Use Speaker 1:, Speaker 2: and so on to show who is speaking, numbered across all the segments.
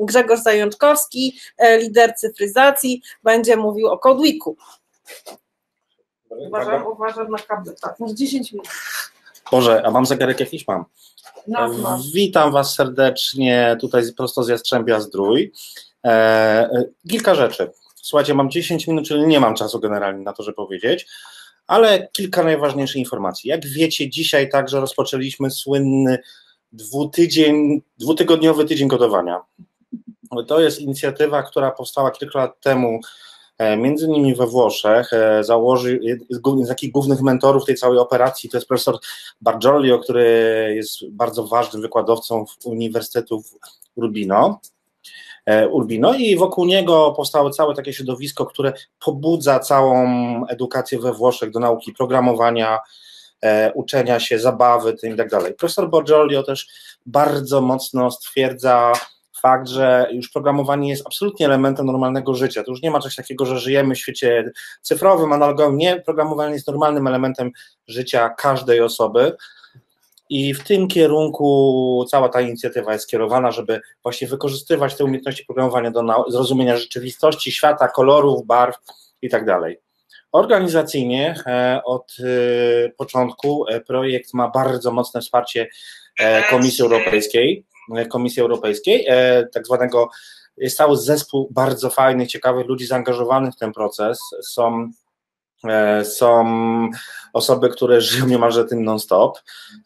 Speaker 1: Grzegorz Zajączkowski, e, lider cyfryzacji, będzie mówił o Codewicku. Uważam, uważam na kable. Tak, masz 10 minut.
Speaker 2: Boże, a mam zegarek jakiś? Mam.
Speaker 1: No, masz.
Speaker 2: Witam Was serdecznie tutaj prosto z Jastrzębia Zdrój. E, e, kilka rzeczy. Słuchajcie, mam 10 minut, czyli nie mam czasu generalnie na to, żeby powiedzieć, ale kilka najważniejszych informacji. Jak wiecie, dzisiaj także rozpoczęliśmy słynny dwutydzień, dwutygodniowy tydzień gotowania. To jest inicjatywa, która powstała kilka lat temu, e, między innymi we Włoszech. E, Założy, z takich głównych mentorów tej całej operacji to jest profesor Bargiolio, który jest bardzo ważnym wykładowcą Uniwersytetu w Urbino. E, Urbino i wokół niego powstało całe takie środowisko, które pobudza całą edukację we Włoszech do nauki programowania, e, uczenia się, zabawy, tym i tak dalej. Profesor Borgiolio też bardzo mocno stwierdza fakt, że już programowanie jest absolutnie elementem normalnego życia. To już nie ma czegoś takiego, że żyjemy w świecie cyfrowym, analogowym. Nie, programowanie jest normalnym elementem życia każdej osoby. I w tym kierunku cała ta inicjatywa jest skierowana, żeby właśnie wykorzystywać te umiejętności programowania do zrozumienia rzeczywistości, świata, kolorów, barw i tak. Organizacyjnie e, od e, początku e, projekt ma bardzo mocne wsparcie Komisji Europejskiej, Komisji Europejskiej, tak zwanego jest cały zespół bardzo fajnych, ciekawych ludzi zaangażowanych w ten proces. Są są osoby, które żyją niemalże tym non-stop.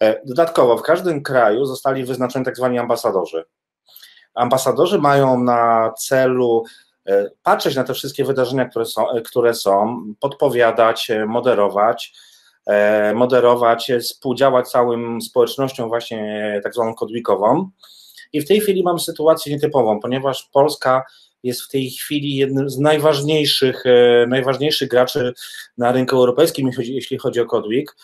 Speaker 2: E, Dodatkowo w każdym kraju zostali wyznaczeni tak zwani ambasadorzy. Ambasadorzy mają na celu e, patrzeć na te wszystkie wydarzenia, które są, e, które są podpowiadać, e, moderować, e, moderować, e, współdziałać całym społecznością właśnie tak zwaną kodwikową. I w tej chwili mamy sytuację nietypową, ponieważ Polska jest w tej chwili jednym z najważniejszych, e, najważniejszych graczy na rynku europejskim, jeśli chodzi, o Codweek.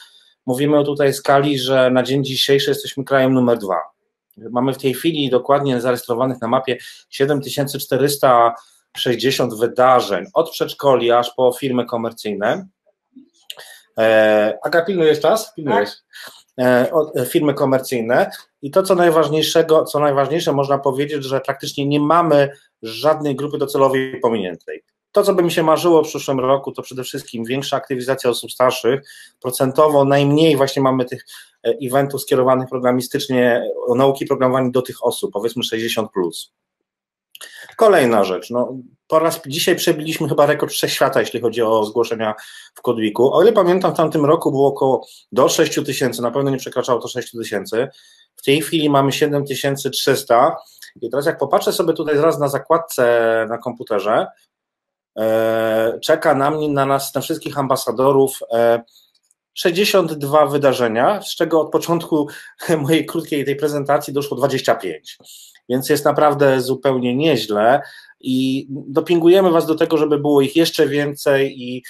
Speaker 2: Mówimy o tutaj skali, że na dzień dzisiejszy jesteśmy krajem numer dwa. Mamy w tej chwili dokładnie zarejestrowanych na mapie 7460 wydarzeń, od przedszkoli aż po firmy komercyjne. E, Aga, pilnujesz czas? Pilnujesz. E, firmy komercyjne i to, co najważniejszego, co najważniejsze, można powiedzieć, że praktycznie nie mamy żadnej grupy docelowej pominiętej. To, co by mi się marzyło w przyszłym roku, to przede wszystkim większa aktywizacja osób starszych. Procentowo najmniej właśnie mamy tych e, eventów skierowanych programistycznie nauki programowania do tych osób, powiedzmy 60. Plus. Kolejna rzecz, no, po raz dzisiaj przebiliśmy chyba rekord wszechświata, jeśli chodzi o zgłoszenia w Kodwiku. O ile pamiętam, w tamtym roku było około do 6 tysięcy, na pewno nie przekraczało to 6 tysięcy. W tej chwili mamy 7300 i teraz jak popatrzę sobie tutaj zaraz na zakładce na komputerze, e, czeka na mnie, na nas, na wszystkich ambasadorów e, 62 wydarzenia, z czego od początku mojej krótkiej tej prezentacji doszło 25. Więc jest naprawdę zupełnie nieźle i dopingujemy Was do tego, żeby było ich jeszcze więcej i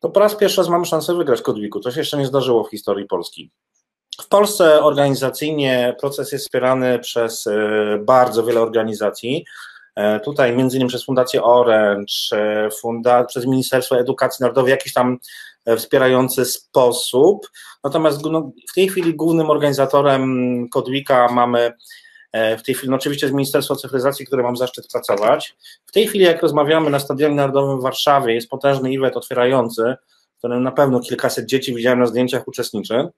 Speaker 2: to po raz pierwszy raz mamy szansę wygrać Kodwiku. To się jeszcze nie zdarzyło w historii Polski. W Polsce organizacyjnie proces jest wspierany przez e, bardzo wiele organizacji. E, Tutaj między innymi przez Fundację Orange, e, funda, przez Ministerstwo Edukacji Narodowej, jakiś tam wspierający sposób. Natomiast gó- w tej chwili głównym organizatorem Kodwika mamy w tej chwili, no oczywiście z Ministerstwa Cyfryzacji, które mam zaszczyt pracować. W tej chwili, jak rozmawiamy na Stadionie Narodowym w Warszawie, jest potężny event otwierający, w którym na pewno kilkaset dzieci widziałem na zdjęciach uczestniczy.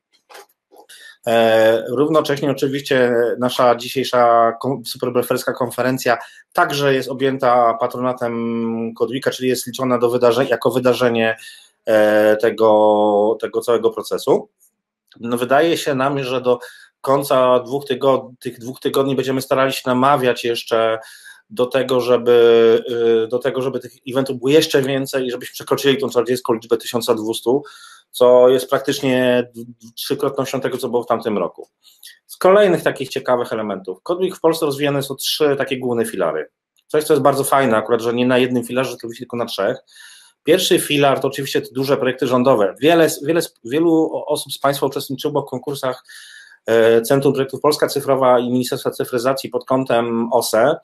Speaker 2: E, Równocześnie oczywiście nasza dzisiejsza superbreferska konferencja także jest objęta patronatem Kodwika, czyli jest liczona do wydarzeń, jako wydarzenie e, tego, tego całego procesu. No wydaje się nam, że do końca dwóch tygodni, tych dwóch tygodni będziemy starali się namawiać jeszcze do tego, żeby, y, do tego, żeby tych eventów było jeszcze więcej i żebyśmy przekroczyli tą 40 liczbę 1200, co jest praktycznie trzykrotnością tego, co było w tamtym roku. Z kolejnych takich ciekawych elementów, Kodwik w Polsce rozwijane są trzy takie główne filary. Coś, co jest bardzo fajne, akurat, że nie na jednym filarze, tylko na trzech. Pierwszy filar to oczywiście te duże projekty rządowe. Wiele, wiele, wielu osób z Państwa uczestniczyło w konkursach Centrum Projektów Polska Cyfrowa i Ministerstwa Cyfryzacji pod kątem OSE.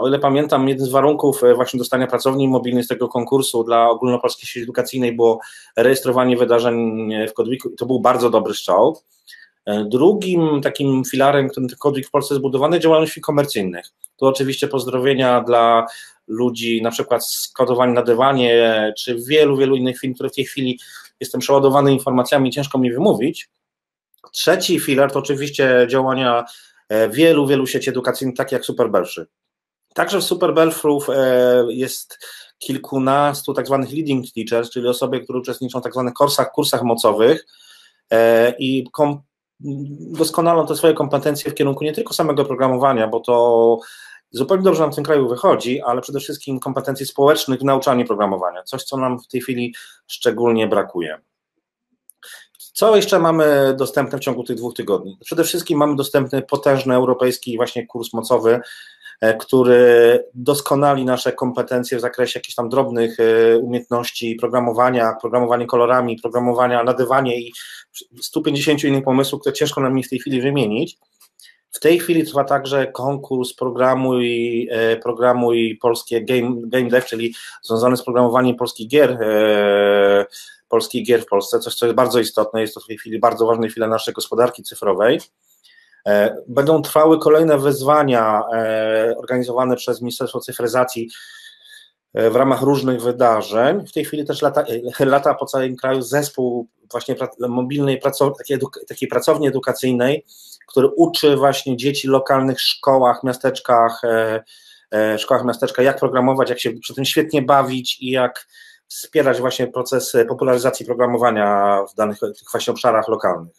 Speaker 2: O ile pamiętam, jeden z warunków właśnie dostania pracowni mobilnej z tego konkursu dla ogólnopolskiej sieci edukacyjnej było rejestrowanie wydarzeń w Kodwiku i to był bardzo dobry strzał. Drugim takim filarem, którym ten Kodwik w Polsce zbudowany, działalności komercyjnych. Tu oczywiście pozdrowienia dla ludzi, na przykład skodowani na dywanie, czy wielu, wielu innych firm, które w tej chwili jestem przeładowany informacjami, ciężko mi wymówić. Trzeci filar to oczywiście działania e, wielu, wielu sieci edukacyjnych, takie jak Superbelfry. Także w Superbelfrów e, jest kilkunastu tak zwanych leading teachers, czyli osoby, które uczestniczą w tak zwanych kursach, kursach mocowych e, i doskonalą te swoje kompetencje w kierunku nie tylko samego programowania, bo to zupełnie dobrze nam w tym kraju wychodzi, ale przede wszystkim kompetencji społecznych w nauczaniu programowania, coś, co nam w tej chwili szczególnie brakuje. Co jeszcze mamy dostępne w ciągu tych dwóch tygodni? Przede wszystkim mamy dostępny potężny europejski właśnie kurs mocowy, e, który doskonali nasze kompetencje w zakresie jakichś tam drobnych e, umiejętności programowania, programowanie kolorami, programowania na dywanie i 150 innych pomysłów, które ciężko nam w tej chwili wymienić. W tej chwili trwa także konkurs programu i, e, programu i polskie game, game dev, czyli związany z programowaniem polskich gier, e, polskich gier w Polsce, coś co jest bardzo istotne, jest to w tej chwili bardzo ważna chwila naszej gospodarki cyfrowej. E, będą trwały kolejne wyzwania e, organizowane przez Ministerstwo Cyfryzacji e, w ramach różnych wydarzeń. W tej chwili też lata, lata po całym kraju zespół właśnie mobilnej takiej, pracowni edukacyjnej, który uczy właśnie dzieci w lokalnych szkołach, miasteczkach, e, e, szkołach miasteczka, jak programować, jak się przy tym świetnie bawić i jak wspierać właśnie proces popularyzacji programowania w danych tych właśnie obszarach lokalnych.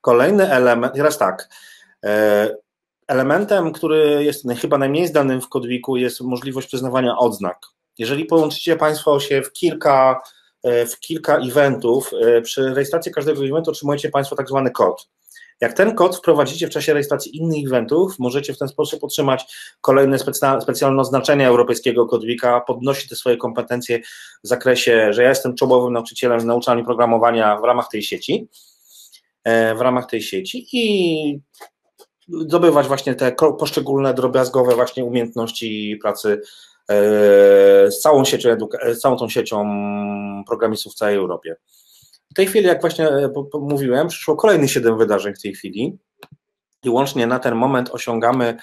Speaker 2: Kolejny element, teraz tak, e, elementem, który jest chyba najmniej zdanym w Kodwiku jest możliwość przyznawania odznak. Jeżeli połączycie Państwo się w kilka, w kilka eventów, przy rejestracji każdego eventu otrzymujecie Państwo tak zwany kod. Jak ten kod wprowadzicie w czasie rejestracji innych eventów, możecie w ten sposób otrzymać kolejne specjalne oznaczenia europejskiego kodwika, podnosi te swoje kompetencje w zakresie, że ja jestem czołowym nauczycielem w nauczaniu programowania w ramach tej sieci, e, w ramach tej sieci i zdobywać właśnie te poszczególne drobiazgowe właśnie umiejętności pracy e, z całą siecią, z całą tą siecią programistów w całej Europie. W tej chwili, jak właśnie e, mówiłem, przyszło kolejnych 7 wydarzeń w tej chwili i łącznie na ten moment osiągamy e,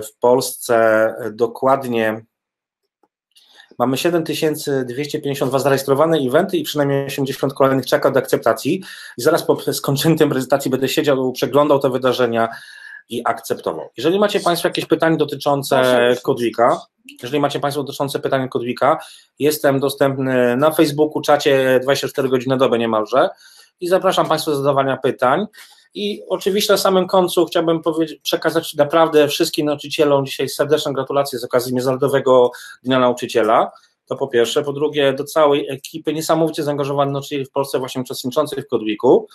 Speaker 2: w Polsce dokładnie Mamy 7252 zarejestrowane eventy i przynajmniej 80 kolejnych czeka do akceptacji. I zaraz po skończeniu tej prezentacji będę siedział, przeglądał te wydarzenia i akceptował. Jeżeli macie Państwo jakieś pytania dotyczące Kodwika, jeżeli macie Państwo dotyczące pytania Kodwika, jestem dostępny na Facebooku, czacie 24 godziny na dobę niemalże i zapraszam Państwa do zadawania pytań. I oczywiście na samym końcu chciałbym przekazać naprawdę wszystkim nauczycielom dzisiaj serdeczne gratulacje z okazji Międzynarodowego Dnia Nauczyciela. To po pierwsze. Po drugie, do całej ekipy niesamowicie zaangażowanej nauczycieli w Polsce, właśnie uczestniczących w Kodwiku.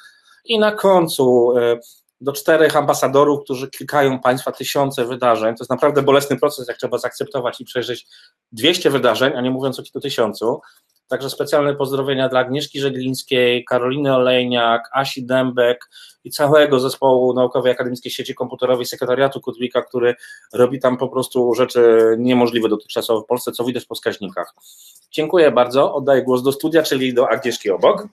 Speaker 2: I na końcu e, do czterech ambasadorów, którzy klikają Państwa tysiące wydarzeń. To jest naprawdę bolesny proces, jak trzeba zaakceptować i przejrzeć 200 wydarzeń, a nie mówiąc o tysiącu. Także specjalne pozdrowienia dla Agnieszki Żeglińskiej, Karoliny Olejniak, Asi Dębek i całego zespołu Naukowej Akademickiej Sieci Komputerowej Sekretariatu Kudwika, który robi tam po prostu rzeczy niemożliwe dotychczasowo w Polsce, co widać po wskaźnikach. Dziękuję bardzo. Oddaję głos do studia, czyli do Agnieszki obok.